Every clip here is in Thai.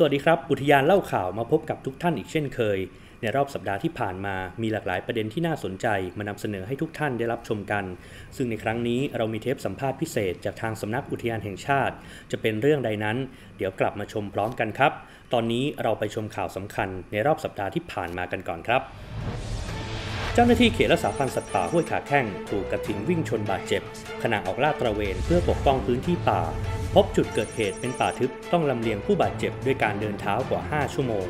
สวัสดีครับ อุทยานเล่าข่าวมาพบกับทุกท่านอีกเช่นเคย ในรอบสัปดาห์ที่ผ่านมามีหลากหลายประเด็นที่น่าสนใจมานำเสนอให้ทุกท่านได้รับชมกัน ซึ่งในครั้งนี้เรามีเทปสัมภาษณ์พิเศษจากทางสำนักอุทยานแห่งชาติ จะเป็นเรื่องใดนั้น เดี๋ยวกลับมาชมพร้อมกันครับ ตอนนี้เราไปชมข่าวสำคัญในรอบสัปดาห์ที่ผ่านมากันก่อนครับ จ้าหน้าที่เขตรักษาพันธุ์สัตว์ป่าห้วยขาแข้งถูกกระทิงวิ่งชนบาดเจ็บ ขณะออกลาดตระเวนเพื่อปกป้องพื้นที่ป่า พบจุดเกิดเหตุเป็นป่าทึบต้องลำเลียงผู้บาดเจ็บด้วยการเดินเท้ากว่า 5 ชั่วโมง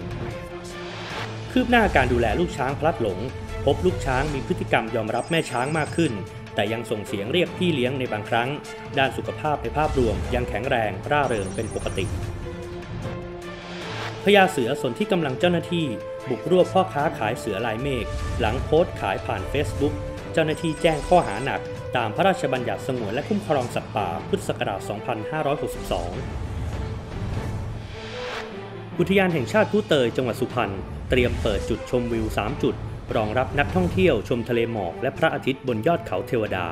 คืบหน้าการดูแลลูกช้างพลัดหลง พบลูกช้างมีพฤติกรรมยอมรับแม่ช้างมากขึ้น แต่ยังส่งเสียงเรียกพี่เลี้ยงในบางครั้ง ด้านสุขภาพในภาพรวมยังแข็งแรงร่าเริงเป็นปกติ ญาเสือสนที่กำลังเจ้าหน้าที่ บุกรวบพ่อค้าขายเสือลายเมฆหลังโพสต์ขายผ่าน Facebook เจ้าหน้าที่แจ้งข้อหาหนัก ตามพระราชบัญญัติสงวนและคุ้มครองสัตว์ป่าพุทธศักราช 2562 อุทยานแห่งชาติผู้เตยจังหวัดสุพรรณเตรียมเปิดจุดชมวิว 3 จุด รองรับนักท่องเที่ยวชมทะเลหมอกและพระอาทิตย์บนยอดเขาเทวดา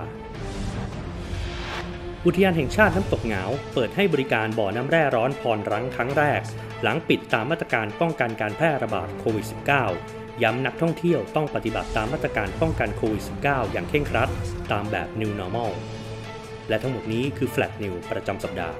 อุทยานแห่งชาติน้ำตกเหงา เปิดให้บริการบ่อน้ำแร่ร้อนพรรังครั้งแรก หลังปิดตามมาตรการป้องกันการแพร่ระบาดโควิด -19 ย้ำนักท่องเที่ยวต้องปฏิบัติตามมาตรการป้องกันโควิด -19 อย่างเคร่งครัด ตามแบบ New Normal และทั้งหมดนี้คือ Flat New ประจำสัปดาห์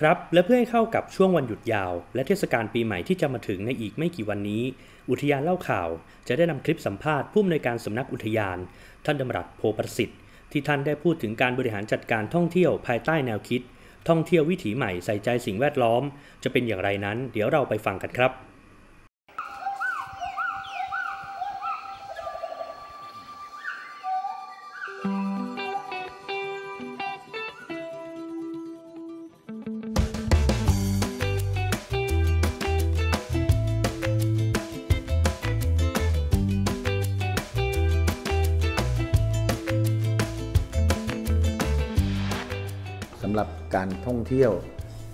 ครับ และเพื่อให้เข้ากับช่วงวันหยุดยาว และเทศกาลปีใหม่ที่จะมาถึงในอีกไม่กี่วันนี้ อุทยานเล่าข่าว จะได้นำคลิปสัมภาษณ์ผู้อำนวยการสำนักอุทยาน ท่านดำรัสโพประสิทธิ์ที่ท่านได้พูดถึงการบริหารจัดการท่องเที่ยวภายใต้แนวคิด ท่องเที่ยววิถีใหม่ใส่ใจสิ่งแวดล้อม จะเป็นอย่างไรนั้น เดี๋ยวเราไปฟังกันครับำหรับการท่องเที่ยว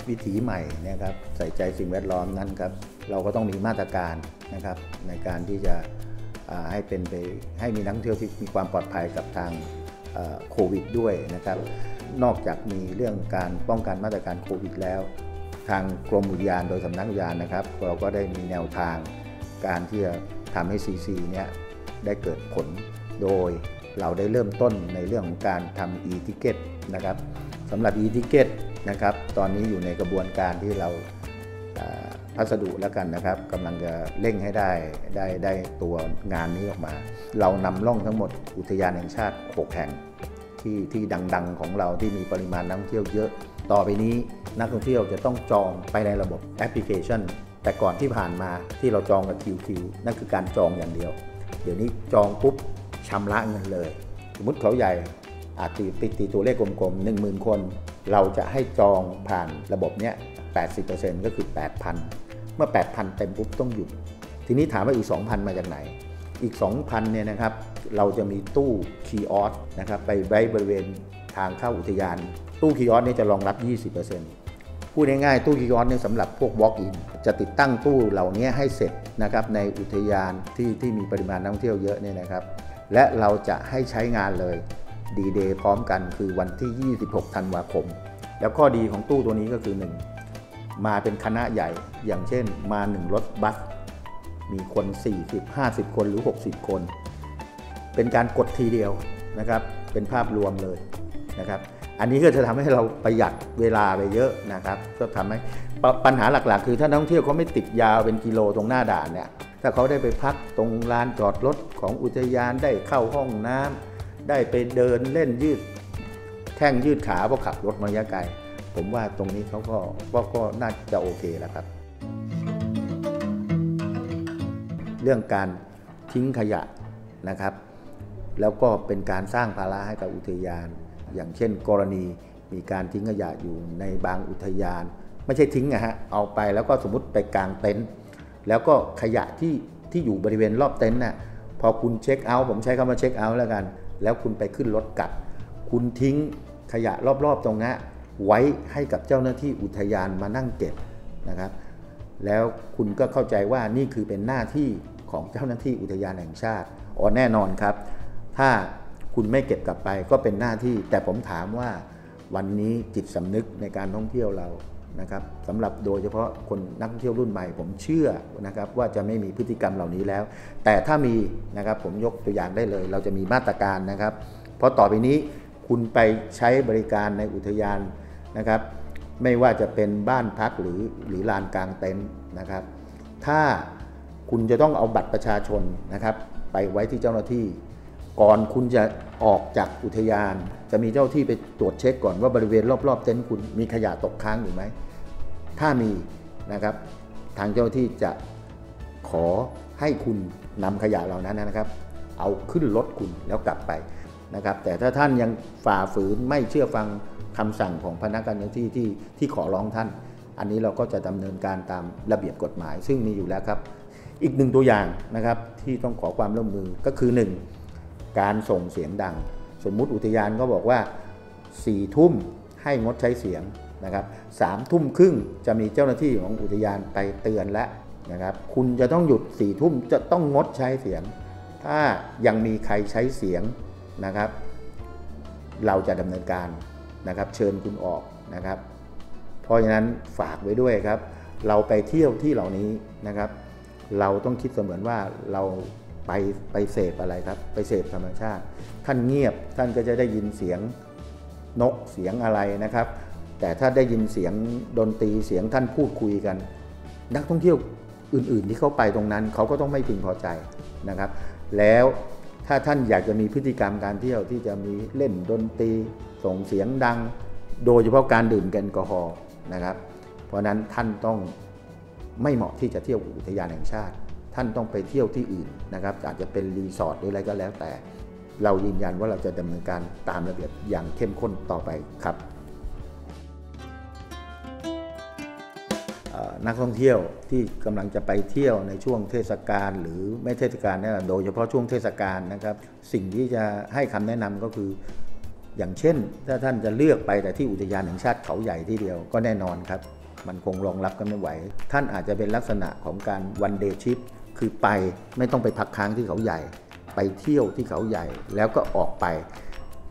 วิถีใหม่เนะครับใส่ใจสิ่งแวดล้อมนั้นครับเราก็ต้องมีมาตรการนะครับในการที่จะให้เป็นไปให้มีนักท่องเที่ยวที่มีความปลอดภัยกับทางโควิดด้วยนะครับนอกจากมีเรื่องการป้องกันมาตรการโควิดแล้ว ทางกรมอุทยานโดยสำนักอุทยานนะครับ เราก็ได้มีแนวทางการที่จะทำให้ CC เนี่ยได้เกิดผลโดยเราได้เริ่มต้นในเรื่องของการทำ e-ticket นะครับ สำหรับ e-ticket นะครับ ตอนนี้อยู่ในกระบวนการที่เราพัสดุแล้วกันนะครับกำลังจะเร่งให้ได้ได้ได้ตัวงานนี้ออกมา เรานำร่องทั้งหมดอุทยานแห่งชาติ 6 แห่งที่ที่ดังๆของเราที่มีปริมาณนักท่องเที่ยวเยอะ ต่อไปนี้นักท่องเที่ยวจะต้องจองไปในระบบแอปพลิเคชัน แต่ก่อนที่ผ่านมาที่เราจองกับ QQ นั่นคือการจองอย่างเดียว เดี๋ยวนี้จองปุ๊บชำระเงินเลย สมมติเขาใหญ่ อาจตีตีตีตัวเลขกลมๆ 10,000 คน เราจะให้จองผ่านระบบเนี้ย 80%ก็คือ 8,000 เมื่อ 8,000 เต็มปุ๊บต้องหยุด ทีนี้ถามว่าอีก 2,000 มาจากไหน อีก 2,000 เนี่ยนะครับ เราจะมีตู้คีออสนะครับไปไว้บริเวณทางเข้าอุทยาน ตู้คีออสเนี่ยจะรองรับ 20%พูดง่ายๆ ตู้คีออสเนี่ยสำหรับพวก Walk-in จะติดตั้งตู้เหล่านี้ให้เสร็จนะครับในอุทยานที่ที่มีปริมาณนักท่องเที่ยวเยอะเนี่ยนะครับ และเราจะให้ใช้งานเลย ดีเดย์พร้อมกันคือวันที่ 26 ธันวาคม แล้วข้อดีของตู้ตัวนี้ก็คือ 1 มาเป็นคณะใหญ่อย่างเช่นมา 1 รถบัส มีคน 40 50 คนหรือ 60 คน เป็นการกดทีเดียวนะครับ เป็นภาพรวมเลยนะครับอันนี้ก็จะทำให้เราประหยัดเวลาไปเยอะนะครับ ก็ทำให้ปัญหาหลักๆ คือถ้านักท่องเที่ยวเขาไม่ติดยาวเป็นกิโลตรงหน้าด่านเนี่ยถ้าเขาได้ไปพักตรงลานจอดรถของอุทยานได้เข้าห้องน้ำ ได้ไปเดินเล่นยืดแข้งยืดขาเพราะขับรถมาระยะไกล ผมว่าตรงนี้เขาก็ก็ก็น่าจะโอเคแล้วครับ เรื่องการทิ้งขยะนะครับ แล้วก็เป็นการสร้างภาระให้กับอุทยาน อย่างเช่น กรณีมีการทิ้งขยะอยู่ในบางอุทยาน ไม่ใช่ทิ้งนะฮะเอาไปแล้วก็สมมติไปกลางเต็นท์แล้วก็ขยะที่ที่อยู่บริเวณรอบเต็นท์น่ะพอคุณเช็คเอาท์ผมใช้คำว่าเช็คเอาท์แล้วกัน แล้วคุณไปขึ้นรถกลับ คุณทิ้งขยะรอบๆตรงนั้ไว้ให้กับเจ้าหน้าที่อุทยานมานั่งเก็บนะครับ แล้วคุณก็เข้าใจว่านี่คือเป็นหน้าที่ของเจ้าหน้าที่อุทยานแห่งชาติอ๋อแน่นอนครับ ถ้าคุณไม่เก็บกลับไปก็เป็นหน้าที่ แต่ผมถามว่าวันนี้จิตสำนึกในการท่องเที่ยวเรา นะครับสำหรับโดยเฉพาะคนนักท่องเที่ยวรุ่นใหม่ ผมเชื่อนะครับว่าจะไม่มีพฤติกรรมเหล่านี้แล้ว แต่ถ้ามีนะครับผมยกตัวอย่างได้เลย เราจะมีมาตรการนะครับ เพราะต่อไปนี้คุณไปใช้บริการในอุทยานนะครับไม่ว่าจะเป็นบ้านพักหรือหรือลานกลางเต็นท์นะครับ ถ้าคุณจะต้องเอาบัตรประชาชนนะครับ ไปไว้ที่เจ้าหน้าที่ ก่อนคุณจะออกจากอุทยาน จะมีเจ้าที่ไปตรวจเช็คก่อนว่าบริเวณรอบๆ เต็นท์คุณมีขยะตกค้างอยู่ไหม ถ้ามีนะครับ ทางเจ้าที่จะขอให้คุณนำขยะเหล่านั้นนะครับ เอาขึ้นรถคุณแล้วกลับไปนะครับ แต่ถ้าท่านยังฝ่าฝืนไม่เชื่อฟังคำสั่งของพนักงานเจ้าที่ที่ที่ขอร้องท่าน อันนี้เราก็จะดำเนินการตามระเบียบกฎหมาย ซึ่งมีอยู่แล้วครับ อีกหนึ่งตัวอย่างนะครับที่ต้องขอความร่วมมือก็คือ 1. การส่งเสียงดัง สมมุติอุทยานก็บอกว่า4ทุ่มให้งดใช้เสียงนะครับสามทุ่มครึ่งจะมีเจ้าหน้าที่ของอุทยานไปเตือนแล้วนะครับ คุณจะต้องหยุด4ี่ทุ่มจะต้องงดใช้เสียง ถ้ายังมีใครใช้เสียงนะครับ เราจะดำเนินการนะครับ เชิญคุณออกนะครับ เพราะฉะนั้นฝากไว้ด้วยครับ เราไปเที่ยวที่เหล่านี้นะครับ เราต้องคิดเสมือนว่าเรา ไปไปเสพอะไรครับ ไปเสพธรรมชาติ ท่านเงียบท่านก็จะได้ยินเสียงนกเสียงอะไรนะครับ แต่ถ้าได้ยินเสียงดนตรีเสียงท่านพูดคุยกัน นักท่องเที่ยวอื่น ๆ ที่เขาไปตรงนั้นเขาก็ต้องไม่พึงพอใจนะครับ แล้วถ้าท่านอยากจะมีพฤติกรรมการเที่ยวที่จะมีเล่นดนตรีส่งเสียงดัง โดยเฉพาะการดื่มแอลกอฮอล์นะครับ เพราะนั้นท่านต้องไม่เหมาะที่จะเที่ยวอุทยานแห่งชาติ ท่านต้องไปเที่ยวที่อื่นนะครับอาจจะเป็นรีสอร์ทหรืออะไรก็แล้วแต่ เรายืนยันว่าเราจะดำเนินการตามระเบียบอย่างเข้มข้นต่อไปครับนักท่องเที่ยวที่กำลังจะไปเที่ยวในช่วงเทศกาลหรือไม่เทศกาลนี่โดยเฉพาะช่วงเทศกาลนะครับ สิ่งที่จะให้คำแนะนำก็คือ อย่างเช่น ถ้าท่านจะเลือกไปแต่ที่อุทยานแห่งชาติเขาใหญ่ที่เดียวก็แน่นอนครับ มันคงรองรับกันไม่ไหว ท่านอาจจะเป็นลักษณะของการวันเดย์ชิพ คือไปไม่ต้องไปพักค้างที่เขาใหญ่ ไปเที่ยวที่เขาใหญ่แล้วก็ออกไป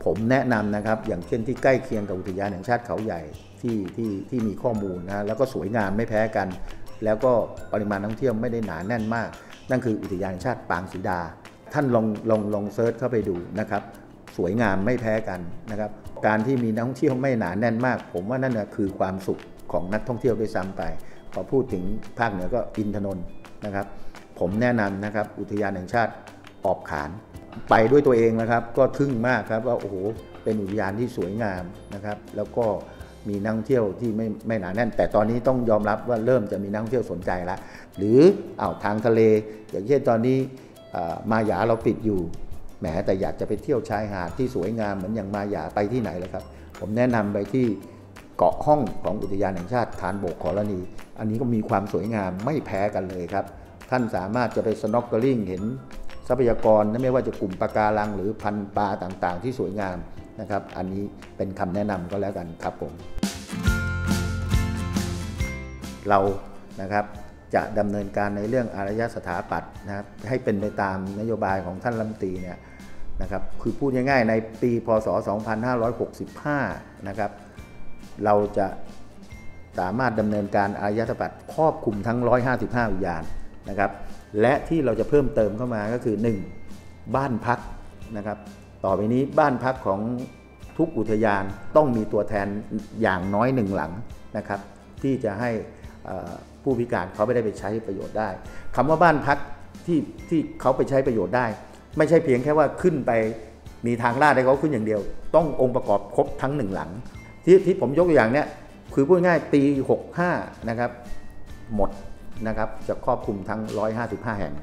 ผมแนะนำนะครับ อย่างเช่นที่ใกล้เคียงกับอุทยานแห่งชาติเขาใหญ่ที่ที่ที่มีข้อมูลนะแล้วก็สวยงามไม่แพ้กัน แล้วก็ปริมาณนักท่องเที่ยวไม่ได้หนาแน่นมาก นั่นคืออุทยานแห่งชาติปางสีดา ท่านลองลองลองเซิร์ชเข้าไปดูนะครับสวยงามไม่แพ้กันนะครับ การที่มีนักท่องเที่ยวไม่หนาแน่นมาก ผมว่านั่นนะคือความสุขของนักท่องเที่ยวด้วยซ้ำไป พอพูดถึงภาคเหนือก็อินทนนท์นะครับ ผมแนะนำนะครับ อุทยานแห่งชาติออบขาน ไปด้วยตัวเองนะครับ ก็ทึ่งมากครับว่าโอ้โหเป็นอุทยานที่สวยงามนะครับ แล้วก็มีนักท่องเที่ยวที่ไม่ไม่หนาแน่น แต่ตอนนี้ต้องยอมรับว่าเริ่มจะมีนักท่องเที่ยวสนใจล้วหรืออ้าวทางทะเล อย่างเช่นตอนนี้มาหยาเราปิดอยู่แหมแต่อยากจะไปเที่ยวชายหาดที่สวยงามเหมือนอย่างมาหยาไปที่ไหนเลยครับ ผมแนะนำไปที่เกาะห้องของอุทยานแห่งชาติทานโบกขอรณี อันนี้ก็มีความสวยงามไม่แพ้กันเลยครับ ท่านสามารถจะไปสโนว์เกอร์ลิงเห็นทรัพยากรไม่ว่าจะกลุ่มปะการังหรือพันปลาต่างๆ ที่สวยงามนะครับ อันนี้เป็นคำแนะนำก็แล้วกันครับผม เรานะครับจะดำเนินการในเรื่องอารยสถาปัตย์นะครับให้เป็นไปตามนโยบายของท่านรัฐมนตรีเนี่ยนะครับคือพูดง่ายๆในปีพศ 2565 นะครับ เราจะสามารถดำเนินการอารยสถาปัตย์ครอบคลุมทั้ง 155 อุทยาน นะครับและที่เราจะเพิ่มเติมเข้ามาก็คือ 1. บ้านพักนะครับต่อไปนี้บ้านพักของทุกอุทยานต้องมีตัวแทนอย่างน้อยหนึ่งหลังนะครับที่จะให้ผู้พิการเขาไม่ได้ไปใช้ประโยชน์ได้คำว่าบ้านพักที่ที่เขาไปใช้ประโยชน์ได้ ไม่ใช่เพียงแค่ว่าขึ้นไปมีทางลาดให้เขาขึ้นอย่างเดียว ต้ององค์ประกอบครบทั้งหนึ่งหลัง ที่ที่ผมยกตัวอย่างเนี้ยคือพูดง่ายปี 65 นะครับ หมด นะครับจะครอบคลุมทั้ง 155 แห่ง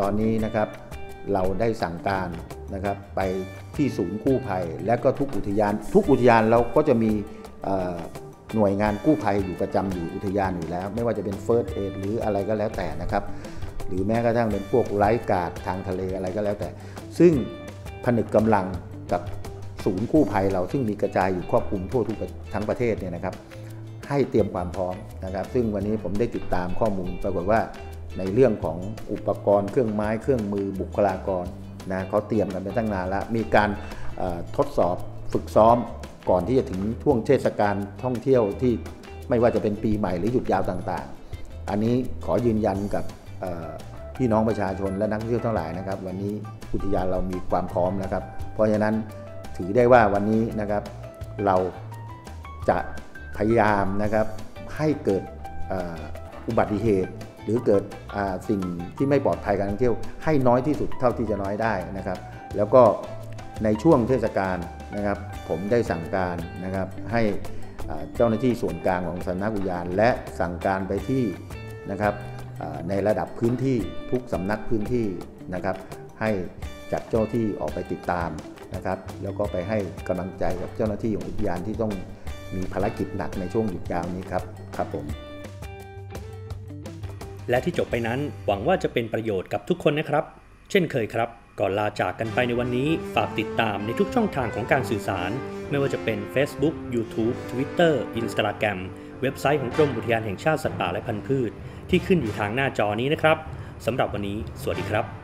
ตอนนี้นะครับเราได้สั่งการนะครับไปที่ศูนย์กู้ภัย และก็ทุกอุทยาน ทุกอุทยานเราก็จะมีหน่วยงานกู้ภัยอยู่ประจำอยู่อุทยานอยู่แล้ว ไม่ว่าจะเป็น first aid หรืออะไรก็แล้วแต่นะครับ หรือแม้กระทั่งเป็นพวก lifeguard ทางทะเลอะไรก็แล้วแต่ ซึ่งผนึกกำลังกับศูนย์กู้ภัยเราซึ่งมีกระจายอยู่ครอบคลุมทั่วทุกทั้งประเทศเนี่ยนะครับ ให้เตรียมความพร้อมนะครับ ซึ่งวันนี้ผมได้ติดตามข้อมูลปรากฏว่าในเรื่องของอุปกรณ์เครื่องไม้เครื่องมือบุคลากรนะเขาเตรียมกันไปตั้งนานแล้ว มีการทดสอบฝึกซ้อมก่อนที่จะถึงช่วงเทศกาลท่องเที่ยวที่ไม่ว่าจะเป็นปีใหม่หรือหยุดยาวต่างๆ อันนี้ขอยืนยันกับพี่น้องประชาชนและนักท่องเที่ยวทั้งหลายนะครับ วันนี้อุทยานเรามีความพร้อมนะครับ เพราะฉะนั้นถือได้ว่าวันนี้นะครับเราจะ พยายามนะครับให้เกิดอุบัติเหตุ หรือเกิดสิ่งที่ไม่ปลอดภัยการท่องเที่ยวให้น้อยที่สุดเท่าที่จะน้อยได้นะครับ แล้วก็ในช่วงเทศกาลนะครับ ผมได้สั่งการนะครับให้เจ้าหน้าที่ส่วนกลางของสำนักอุทยาน และสั่งการไปที่นะครับในระดับพื้นที่ทุกสำนักพื้นที่นะครับ ให้จัดเจ้าหน้าที่ออกไปติดตามนะครับ แล้วก็ไปให้กำลังใจกับเจ้าหน้าที่ของอุทยานที่ต้อง มีภารกิจหนักในช่วงหยุดยาวนี้ครับครับผมและที่จบไปนั้นหวังว่าจะเป็นประโยชน์กับทุกคนนะครับ เช่นเคยครับ ก่อนลาจากกันไปในวันนี้ ฝากติดตามในทุกช่องทางของการสื่อสาร ไม่ว่าจะเป็น Facebook, YouTube, Twitter, Instagram เว็บไซต์ของกรมอุทยานแห่งชาติสัตว์ป่าและพันธุ์พืช ที่ขึ้นอยู่ทางหน้าจอนี้นะครับสำหรับวันนี้ สวัสดีครับ